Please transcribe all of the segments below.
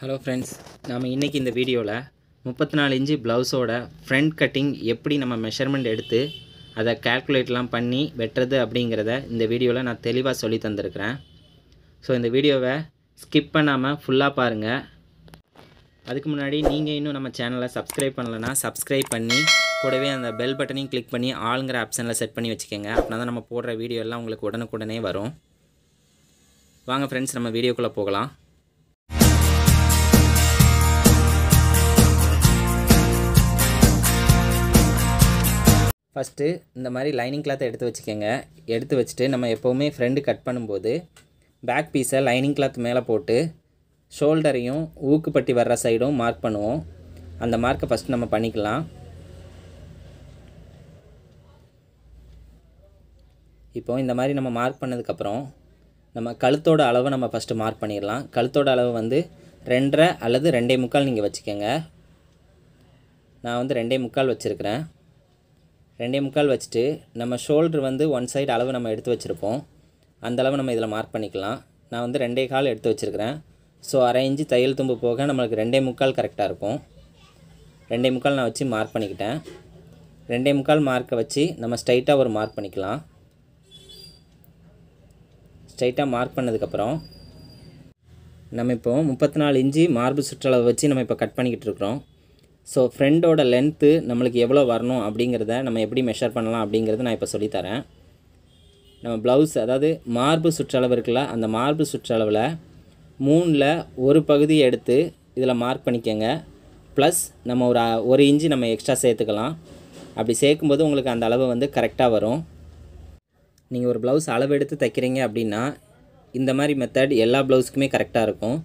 Hello friends நாம் இன்றைக்கி இந்த வீடியோவில் முப்பத்தி நாலு இன்ச்சு ப்ளவுஸோட ஃப்ரண்ட் கட்டிங் எப்படி நம்ம மெஷர்மெண்ட் எடுத்து அதை கால்குலேட்லாம் பண்ணி வெட்டுறது அப்படிங்கிறத இந்த வீடியோவில் நான் தெளிவாக சொல்லி தந்திருக்கிறேன். ஸோ இந்த வீடியோவை ஸ்கிப் பண்ணாமல் ஃபுல்லாக பாருங்கள் அதுக்கு முன்னாடி நீங்கள் இன்னும் நம்ம சேனலை சப்ஸ்கிரைப் பண்ணலைன்னா சப்ஸ்கிரைப் பண்ணி கூடவே அந்த பெல் பட்டனையும் கிளிக் பண்ணி ஆளுங்கிற ஆப்ஷனில் செட் பண்ணி வச்சுக்கோங்க. அப்படின்னா தான் நம்ம போடுற வீடியோ எல்லாம் உங்களுக்கு உடனுக்குடனே வரும். வாங்க ஃப்ரெண்ட்ஸ் நம்ம வீடியோக்குள்ளே போகலாம். ஃபஸ்ட்டு இந்த மாதிரி லைனிங் கிளாத்தை எடுத்து வச்சுக்கோங்க. எடுத்து வச்சுட்டு நம்ம எப்போவுமே ஃப்ரெண்டு கட் பண்ணும்போது பேக் பீஸை லைனிங் கிளாத் மேலே போட்டு ஷோல்டரையும் ஊக்குப்பட்டி வர்ற சைடும் மார்க் பண்ணுவோம். அந்த மார்க்கை ஃபஸ்ட்டு நம்ம பண்ணிக்கலாம். இப்போ இந்த மாதிரி நம்ம மார்க் பண்ணதுக்கப்புறம் நம்ம கழுத்தோட அளவை நம்ம ஃபஸ்ட்டு மார்க் பண்ணிடலாம். கழுத்தோட அளவு வந்து ரெண்டரை அல்லது ரெண்டே முக்கால் நீங்கள் வச்சுக்கோங்க. நான் வந்து ரெண்டே முக்கால் வச்சுருக்கிறேன். ரெண்டே முக்கால் வச்சுட்டு நம்ம ஷோல்ட்ரு வந்து ஒன் சைடு அளவு நம்ம எடுத்து வச்சுருப்போம். அந்த அளவு நம்ம இதில் மார்க் பண்ணிக்கலாம். நான் வந்து ரெண்டே கால் எடுத்து வச்சுருக்கிறேன். ஸோ அரை இன்ச்சு தையல் தும்பு போக நம்மளுக்கு ரெண்டே முக்கால் கரெக்டாக இருக்கும். ரெண்டே முக்கால் நான் வச்சு மார்க் பண்ணிக்கிட்டேன். ரெண்டே முக்கால் மார்க்கை வச்சு நம்ம ஸ்ட்ரைட்டாக ஒரு மார்க் பண்ணிக்கலாம். ஸ்ட்ரைட்டாக மார்க் பண்ணதுக்கப்புறம் நம்ம இப்போ முப்பத்தி நாலு இன்ச்சு மார்பு சுற்றளவு வச்சு நம்ம இப்போ கட் பண்ணிக்கிட்டு இருக்கிறோம். ஸோ ஃப்ரெண்டோட லென்த்து நம்மளுக்கு எவ்வளோ வரணும் அப்படிங்கிறத நம்ம எப்படி மெஷர் பண்ணலாம் அப்படிங்கிறத நான் இப்போ சொல்லித்தரேன். நம்ம ப்ளவுஸ் அதாவது மார்பு சுற்றளவு இருக்குல்ல அந்த மார்பு சுற்றளவில் மூணில் ஒரு பகுதியை எடுத்து இதில் மார்க் பண்ணிக்கோங்க. ப்ளஸ் நம்ம ஒரு ஒரு இன்ச்சு நம்ம எக்ஸ்ட்ரா சேர்த்துக்கலாம். அப்படி சேர்க்கும்போது உங்களுக்கு அந்த அளவு வந்து கரெக்டாக வரும். நீங்கள் ஒரு ப்ளவுஸ் அளவு எடுத்து தைக்கிறீங்க அப்படின்னா இந்த மாதிரி மெத்தட் எல்லா ப்ளவுஸுக்குமே கரெக்டாக இருக்கும்.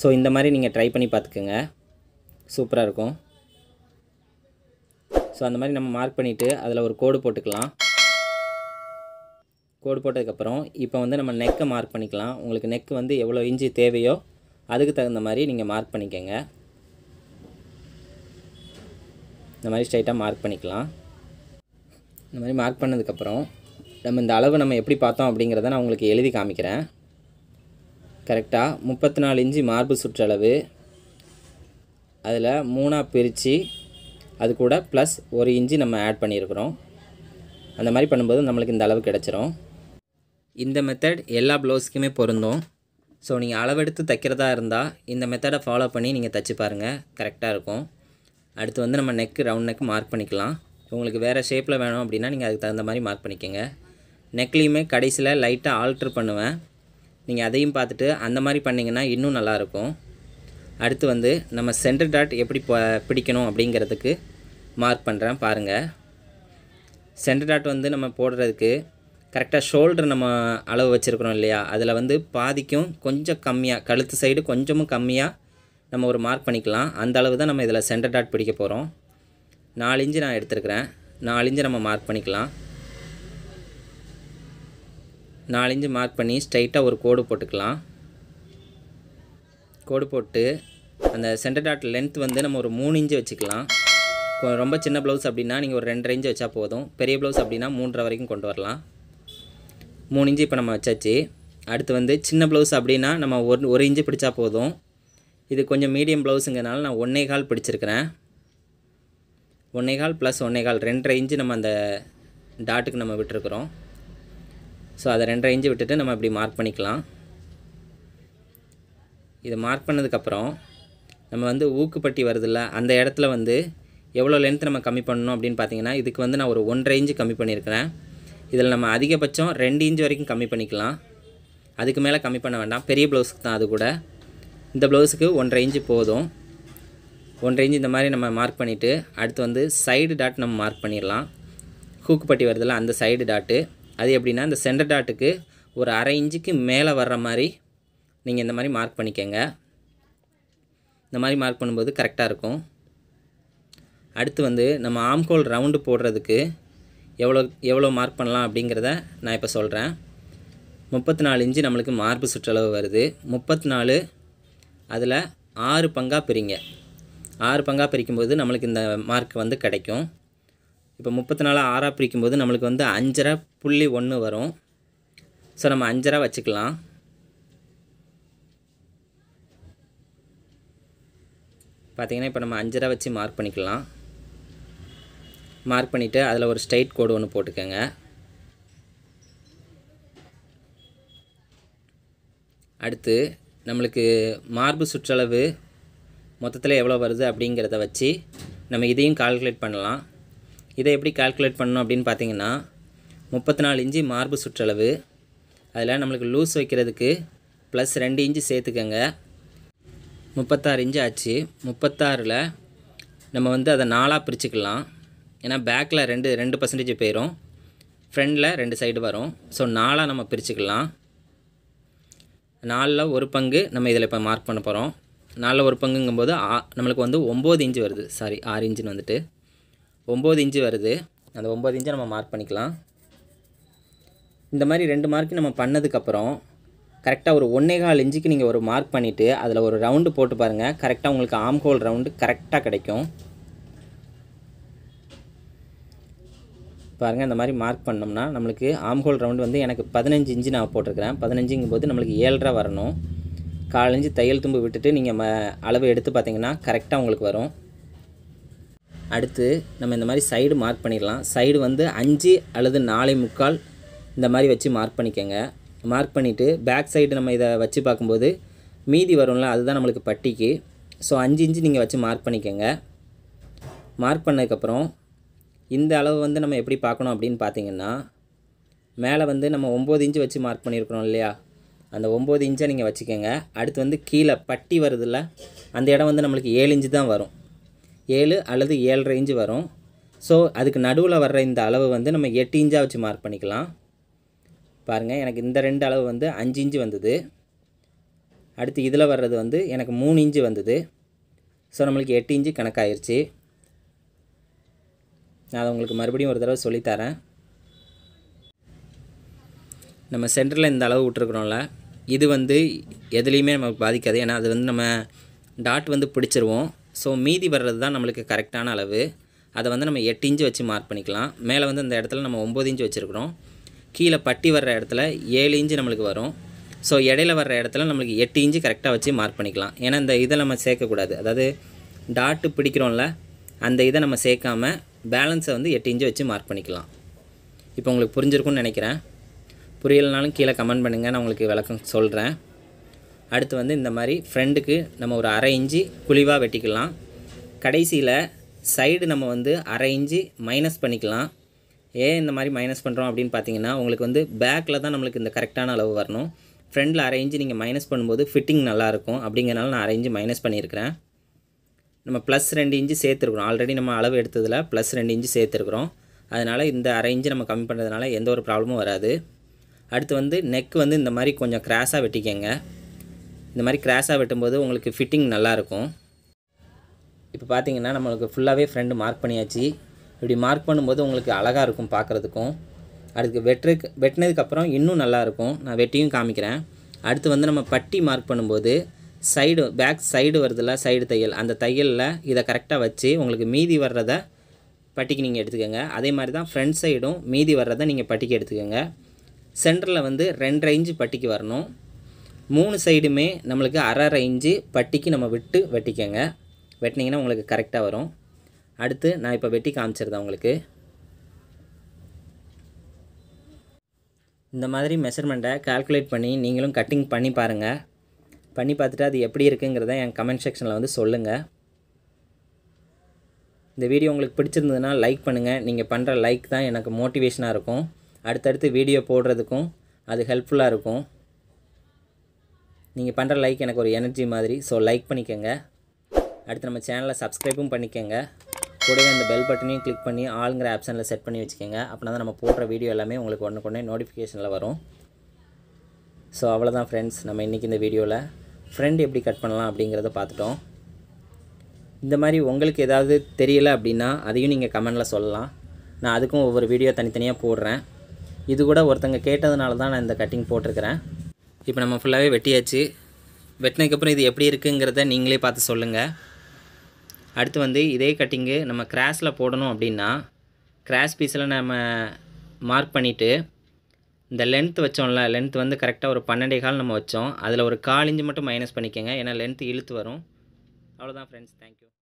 ஸோ இந்த மாதிரி நீங்கள் ட்ரை பண்ணி பார்த்துக்குங்க. சூப்பராக இருக்கும் ஸோ அந்த மாதிரி நம்ம மார்க் பண்ணிவிட்டு அதில் ஒரு கோடு போட்டுக்கலாம். கோடு போட்டதுக்கப்புறம் இப்போ வந்து நம்ம நெக்கை மார்க் பண்ணிக்கலாம். உங்களுக்கு நெக் வந்து எவ்வளோ இன்ச்சு தேவையோ அதுக்கு தகுந்த மாதிரி நீங்கள் மார்க் பண்ணிக்கோங்க. இந்த மாதிரி ஸ்ட்ரைட்டாக மார்க் பண்ணிக்கலாம். இந்த மாதிரி மார்க் பண்ணதுக்கப்புறம் நம்ம இந்த அளவு நம்ம எப்படி பார்த்தோம் அப்படிங்கிறத நான் உங்களுக்கு எழுதி காமிக்கிறேன். கரெக்டாக முப்பத்தி நாலு இன்ச்சு மார்பு சுற்றளவு அதில் மூணாக பிரித்து அது கூட ப்ளஸ் ஒரு இன்ச்சு நம்ம ஆட் பண்ணியிருக்கிறோம். அந்த மாதிரி பண்ணும்போது நம்மளுக்கு இந்த அளவு கிடச்சிரும். இந்த மெத்தட் எல்லா ப்ளவுஸ்க்குமே பொருந்தும். ஸோ நீங்கள் அளவெடுத்து தைக்கிறதா இருந்தால் இந்த மெத்தடை ஃபாலோ பண்ணி நீங்கள் தைச்சி பாருங்கள் கரெக்டாக இருக்கும். அடுத்து வந்து நம்ம நெக்கு ரவுண்ட் நெக் மார்க் பண்ணிக்கலாம். உங்களுக்கு வேறு ஷேப்பில் வேணும் அப்படின்னா நீங்கள் அதுக்கு தகுந்த மாதிரி மார்க் பண்ணிக்கோங்க. நெக்லேயுமே கடைசியில் லைட்டாக ஆல்ட்ரு பண்ணுவேன். நீங்கள் அதையும் பார்த்துட்டு அந்த மாதிரி பண்ணிங்கன்னா இன்னும் நல்லாயிருக்கும் அடுத்து வந்து நம்ம சென்டர் டாட் எப்படி ப- பிடிக்கணும் அப்படிங்கிறதுக்கு மார்க் பண்ணுறேன் பாருங்கள் சென்டர் டாட் வந்து நம்ம போடுறதுக்கு கரெக்டாக ஷோல்டர் நம்ம அளவு வச்சுருக்குறோம் இல்லையா? அதில் வந்து பாதிக்கும் கொஞ்சம் கம்மியாக கழுத்து சைடு கொஞ்சமும் கம்மியாக நம்ம ஒரு மார்க் பண்ணிக்கலாம். அந்த அளவு தான் நம்ம இதில் சென்டர் டாட் பிடிக்க போகிறோம் நாலு இன்ச்சு நான் எடுத்துருக்கிறேன். நாலு இன்ச்சு நம்ம மார்க் பண்ணிக்கலாம். நாலு இன்ச்சு மார்க் பண்ணி ஸ்ட்ரைட்டாக ஒரு கோடு போட்டுக்கலாம். கோடு போட்டு அந்த சென்டர் டாட் லென்த் வந்து நம்ம ஒரு மூணு இன்ச்சு வச்சுக்கலாம். ரொம்ப சின்ன ப்ளவுஸ் அப்படின்னா நீங்கள் ஒரு ரெண்டரை இன்ச்சு வச்சா போதும். பெரிய ப்ளவுஸ் அப்படின்னா மூன்றரை வரைக்கும் கொண்டு வரலாம். மூணு இன்ச்சு இப்போ நம்ம வச்சாச்சு. அடுத்து வந்து சின்ன ப்ளவுஸ் அப்படின்னா நம்ம ஒரு ஒரு இன்ச்சு பிடிச்சா போதும். இது கொஞ்சம் மீடியம் ப்ளவுஸுங்கிறனால நான் ஒன்றே கால் பிடிச்சிருக்கிறேன். ஒன்றே கால் ப்ளஸ் ஒன்றே கால் ரெண்டரை இன்ச்சு நம்ம அந்த டாட்டுக்கு நம்ம விட்டுருக்குறோம். ஸோ அதை ரெண்டரை இன்ச்சு விட்டுட்டு நம்ம இப்படி மார்க் பண்ணிக்கலாம். இதை மார்க் பண்ணதுக்கப்புறம் நம்ம வந்து ஊக்குப்பட்டி வருதுல்ல அந்த இடத்துல வந்து எவ்வளோ லென்த் நம்ம கம்மி பண்ணணும் அப்படின்னு பார்த்தீங்கன்னா இதுக்கு வந்து நான் ஒரு ஒன்றரை இன்ச்சு கம்மி பண்ணியிருக்கிறேன். இதில் நம்ம அதிகபட்சம் ரெண்டு இன்ச் வரைக்கும் கம்மி பண்ணிக்கலாம். அதுக்கு மேலே கம்மி பண்ண வேண்டாம். பெரிய ப்ளவுஸுக்கு தான் அது கூட. இந்த ப்ளவுஸுக்கு ஒன்றரை இன்ச்சு போதும். ஒன்றரை இன்ச்சு இந்த மாதிரி நம்ம மார்க் பண்ணிவிட்டு அடுத்து வந்து சைடு டாட் நம்ம மார்க் பண்ணிடலாம். ஹூக்குப்பட்டி வருதில்ல அந்த சைடு டாட்டு அது எப்படின்னா இந்த சென்டர் டாட்டுக்கு ஒரு அரை இன்ச்சுக்கு மேலே வர்ற மாதிரி நீங்கள் இந்த மாதிரி மார்க் பண்ணிக்கோங்க. இந்த மாதிரி மார்க் பண்ணும்போது கரெக்டாக இருக்கும். அடுத்து வந்து நம்ம ஆம்கோல் ரவுண்டு போடுறதுக்கு எவ்வளோ எவ்வளோ மார்க் பண்ணலாம் அப்படிங்கிறத நான் இப்போ சொல்கிறேன் முப்பத்தி நாலு இன்ச்சு நம்மளுக்கு மார்பு சுற்றளவு வருது. முப்பத்தி நாலு அதில் ஆறு பங்காக பிரிங்க. ஆறு பங்காக பிரிக்கும்போது நம்மளுக்கு இந்த மார்க் வந்து கிடைக்கும். இப்போ முப்பத்தி நாலு ஆறாக பிரிக்கும்போது நம்மளுக்கு வந்து அஞ்சரை புள்ளி ஒன்று வரும். ஸோ நம்ம அஞ்சரை வச்சுக்கலாம். பார்த்தீங்கன்னா இப்போ நம்ம அஞ்சரை வச்சு மார்க் பண்ணிக்கலாம். மார்க் பண்ணிவிட்டு அதில் ஒரு ஸ்ட்ரைட் கோடு ஒன்று போட்டுக்கோங்க. அடுத்து நம்மளுக்கு மார்பு சுற்றளவு மொத்தத்தில் எவ்வளோ வருது அப்படிங்கிறத வச்சு நம்ம இதையும் கால்குலேட் பண்ணலாம். இதை எப்படி கால்குலேட் பண்ணணும் அப்படின்னு பார்த்தீங்கன்னா முப்பத்தி நாலு இன்ச்சு மார்பு சுற்றளவு அதில் நம்மளுக்கு லூஸ் வைக்கிறதுக்கு ப்ளஸ் ரெண்டு இன்ச்சு சேர்த்துக்கங்க. முப்பத்தாறு இன்ச்சு ஆச்சு. முப்பத்தாறில் நம்ம வந்து அதை நாலாக பிரிச்சுக்கலாம். ஏன்னா பேக்கில் ரெண்டு ரெண்டு பர்சன்டேஜ் போயிடும் ஃப்ரண்டில் ரெண்டு சைடு வரும். ஸோ நாலாக நம்ம பிரிச்சுக்கலாம். நாலில் ஒரு பங்கு நம்ம இதில் இப்போ மார்க் பண்ண போகிறோம் நாலில் ஒரு பங்குங்கும்போது ஆ நம்மளுக்கு வந்து ஒம்பது இன்ச்சு வருது. சாரி ஆறு இன்ச்சுன்னு வந்துட்டு. ஒம்பது இன்ச்சு வருது. அந்த ஒம்பது இன்ச்சை நம்ம மார்க் பண்ணிக்கலாம். இந்த மாதிரி ரெண்டு மார்க்கு நம்ம பண்ணதுக்கப்புறம் கரெக்டாக ஒரு ஒன்றே கால் இன்ச்சுக்கு நீங்கள் ஒரு மார்க் பண்ணிவிட்டு அதில் ஒரு ரவுண்டு போட்டு பாருங்கள் கரெக்டாக உங்களுக்கு ஆம்கோல் ரவுண்டு கரெக்டாக கிடைக்கும். பாருங்கள் இந்த மாதிரி மார்க் பண்ணோம்னா நம்மளுக்கு ஆம்ஹோல் ரவுண்டு வந்து எனக்கு பதினஞ்சு இன்ச்சு நான் போட்டிருக்கிறேன். பதினஞ்சுங்கும் போது நம்மளுக்கு ஏழரை வரணும். கால் தையல் தும்பு விட்டுட்டு நீங்கள் ம அளவு எடுத்து பார்த்தீங்கன்னா கரெக்டாக உங்களுக்கு வரும். அடுத்து நம்ம இந்த மாதிரி சைடு மார்க் பண்ணிடலாம். சைடு வந்து அஞ்சு அல்லது நாலே முக்கால் இந்த மாதிரி வச்சு மார்க் பண்ணிக்கோங்க. மார்க் பண்ணிவிட்டு பேக் சைடு நம்ம இதை வச்சு பார்க்கும்போது மீதி வரும்ல அதுதான் நம்மளுக்கு பட்டிக்கு. ஸோ அஞ்சு இன்ச்சு நீங்கள் வச்சு மார்க் பண்ணிக்கோங்க. மார்க் பண்ணதுக்கப்புறம் இந்த அளவு வந்து நம்ம எப்படி பார்க்கணும் அப்படின்னு பார்த்தீங்கன்னா மேலே வந்து நம்ம ஒம்பது இன்ச்சு வச்சு மார்க் பண்ணியிருக்கிறோம் இல்லையா? அந்த ஒம்பது இன்ச்சை நீங்கள் வச்சுக்கோங்க. அடுத்து வந்து கீழே பட்டி வருதுல்ல அந்த இடம் வந்து நம்மளுக்கு ஏழு இன்ச்சு தான் வரும். ஏழு அல்லது ஏழரை இன்ச்சு வரும். ஸோ அதுக்கு நடுவில் வர்ற இந்த அளவு வந்து நம்ம எட்டு இன்ச்சாக வச்சு மார்க் பண்ணிக்கலாம். பாருங்கள் எனக்கு இந்த ரெண்டு அளவு வந்து அஞ்சு இன்ச்சு வந்தது. அடுத்து இதில் வர்றது வந்து எனக்கு மூணு இன்ச்சு வந்தது. ஸோ நம்மளுக்கு எட்டு இன்ச்சு கணக்காயிருச்சு. நான் அதை உங்களுக்கு மறுபடியும் ஒரு தடவை சொல்லித்தரேன் நம்ம சென்டரில் இந்த அளவு விட்ருக்குறோம்ல இது வந்து எதுலேயுமே நமக்கு பாதிக்காது. ஏன்னா அது வந்து நம்ம டாட் வந்து பிடிச்சிருவோம். ஸோ மீதி வர்றது தான் நம்மளுக்கு கரெக்டான அளவு. அதை வந்து நம்ம எட்டு இன்ச்சு வச்சு மார்க் பண்ணிக்கலாம். மேலே வந்து இந்த இடத்துல நம்ம ஒம்பது இன்ச்சு வச்சுருக்குறோம். கீழே பட்டி வர்ற இடத்துல ஏழு இன்ச்சு நம்மளுக்கு வரும். ஸோ இடையில வர்ற இடத்துல நம்மளுக்கு எட்டு இன்ச்சு கரெக்டாக வச்சு மார்க் பண்ணிக்கலாம். ஏன்னா இந்த இதை நம்ம சேர்க்கக்கூடாது. அதாவது டாட்டு பிடிக்கிறோம்ல அந்த இதை நம்ம சேர்க்காம பேலன்ஸை வந்து எட்டு இன்ச்சு வச்சு மார்க் பண்ணிக்கலாம். இப்போ உங்களுக்கு புரிஞ்சிருக்கும்னு நினைக்கிறேன். புரியலைனாலும் கீழே கமெண்ட் பண்ணுங்கள் நான் உங்களுக்கு விளக்கம் சொல்கிறேன் அடுத்து வந்து இந்த மாதிரி ஃப்ரெண்டுக்கு நம்ம ஒரு அரை இன்ச்சு குழிவாக வெட்டிக்கலாம். கடைசியில் சைடு நம்ம வந்து அரை இன்ச்சு மைனஸ் பண்ணிக்கலாம். ஏன் இந்த மாதிரி மைனஸ் பண்ணுறோம் அப்படின்னு பார்த்தீங்கன்னா உங்களுக்கு வந்து பேக்கில் தான் நம்மளுக்கு இந்த கரெக்டான அளவு வரணும். ஃப்ரண்டில் அரேஞ்சு நீங்கள் மைனஸ் பண்ணும்போது ஃபிட்டிங் நல்லாயிருக்கும் அப்படிங்கிறனால நான் அரேஞ்சு மைனஸ் பண்ணியிருக்கிறேன். நம்ம ப்ளஸ் ரெண்டு இன்ச்சு சேர்த்துருக்குறோம். ஆல்ரெடி நம்ம அளவு எடுத்ததில் ப்ளஸ் ரெண்டு இன்ச்சு சேர்த்துருக்குறோம். அதனால் இந்த அரேஞ்சு நம்ம கம்மி பண்ணுறதுனால எந்த ஒரு ப்ராப்ளமும் வராது. அடுத்து வந்து நெக் வந்து இந்த மாதிரி கொஞ்சம் கிராஸாக வெட்டிக்கங்க. இந்த மாதிரி கிராஸாக வெட்டும்போது உங்களுக்கு ஃபிட்டிங் நல்லாயிருக்கும் இப்போ பார்த்தீங்கன்னா நம்மளுக்கு ஃபுல்லாகவே ஃப்ரெண்டு மார்க் பண்ணியாச்சு. இப்படி மார்க் பண்ணும்போது உங்களுக்கு அழகாக இருக்கும் பார்க்குறதுக்கும். அடுத்து வெட்டுறதுக்கு வெட்டினதுக்கப்புறம் இன்னும் நல்லாயிருக்கும் நான் வெட்டியும் காமிக்கிறேன். அடுத்து வந்து நம்ம பட்டி மார்க் பண்ணும்போது சைடு பேக் சைடு வருதுல்ல சைடு தையல். அந்த தையலில் இதை கரெக்டாக வச்சு உங்களுக்கு மீதி வர்றதை பட்டிக்கு நீங்கள் எடுத்துக்கோங்க. அதே மாதிரி தான் ஃப்ரண்ட் சைடும் மீதி வர்றதை நீங்கள் பட்டிக்கு எடுத்துக்கோங்க. சென்டரில் வந்து ரெண்டரை இன்ச்சு பட்டிக்கு வரணும். மூணு சைடுமே நம்மளுக்கு அரை அரை இன்ச்சு பட்டிக்கு நம்ம விட்டு வெட்டிக்கோங்க. வெட்டினீங்கன்னா உங்களுக்கு கரெக்டாக வரும். அடுத்து நான் இப்போ வெட்டி காமிச்சிருந்தேன் உங்களுக்கு. இந்த மாதிரி மெஷர்மெண்ட்டை கால்குலேட் பண்ணி நீங்களும் கட்டிங் பண்ணி பாருங்கள் பண்ணி பார்த்துட்டு அது எப்படி இருக்குங்கிறத என் கமெண்ட் செக்ஷனில் வந்து சொல்லுங்கள் இந்த வீடியோ உங்களுக்கு பிடிச்சிருந்ததுன்னா லைக் பண்ணுங்கள் நீங்கள் பண்ணுற லைக் தான் எனக்கு மோட்டிவேஷனாக இருக்கும். அடுத்தடுத்து வீடியோ போடுறதுக்கும் அது ஹெல்ப்ஃபுல்லாக இருக்கும். நீங்கள் பண்ணுற லைக் எனக்கு ஒரு எனர்ஜி மாதிரி. ஸோ லைக் பண்ணிக்கோங்க. அடுத்து நம்ம சேனலை சப்ஸ்கிரைபும் பண்ணிக்கோங்க. கூடவே அந்த பெல் பட்டனையும் கிளிக் பண்ணி ஆளுங்கிற ஆப்ஷனில் செட் பண்ணி வச்சுக்கோங்க. அப்படின்னா தான் நம்ம போடுற வீடியோ எல்லாமே உங்களுக்கு ஒன்றுக்கு நோட்டிஃபிகேஷனில் வரும். ஸோ அவ்வளோதான் ஃப்ரெண்ட்ஸ் நம்ம இன்றைக்கி இந்த வீடியோவில் ஃப்ரெண்ட் எப்படி கட் பண்ணலாம் அப்படிங்கிறத பார்த்துட்டோம். இந்த மாதிரி உங்களுக்கு ஏதாவது தெரியல அப்படின்னா அதையும் நீங்கள் கமெண்டில் சொல்லலாம். நான் அதுக்கும் ஒவ்வொரு வீடியோ தனித்தனியாக போடுறேன். இது கூட ஒருத்தங்க கேட்டதுனால தான் நான் இந்த கட்டிங் போட்டிருக்கிறேன். இப்போ நம்ம ஃபுல்லாகவே வெட்டியாச்சு. வெட்டினதுக்கப்புறம் இது எப்படி இருக்குங்கிறத நீங்களே பார்த்து சொல்லுங்கள் அடுத்து வந்து இதே கட்டிங்கு நம்ம கிராஸில் போடணும் அப்படின்னா கிராஸ் பீஸில் நம்ம மார்க் பண்ணிவிட்டு இந்த லென்த் வச்சோம்ல லென்த் வந்து கரெக்டாக ஒரு பன்னெண்டே கால் நம்ம வச்சோம். அதில் ஒரு கால் இன்ச்சு மட்டும் மைனஸ் பண்ணிக்கோங்க. ஏன்னா லென்த் இழுத்து வரும். அவ்வளோதான் ஃப்ரெண்ட்ஸ் தேங்க்யூ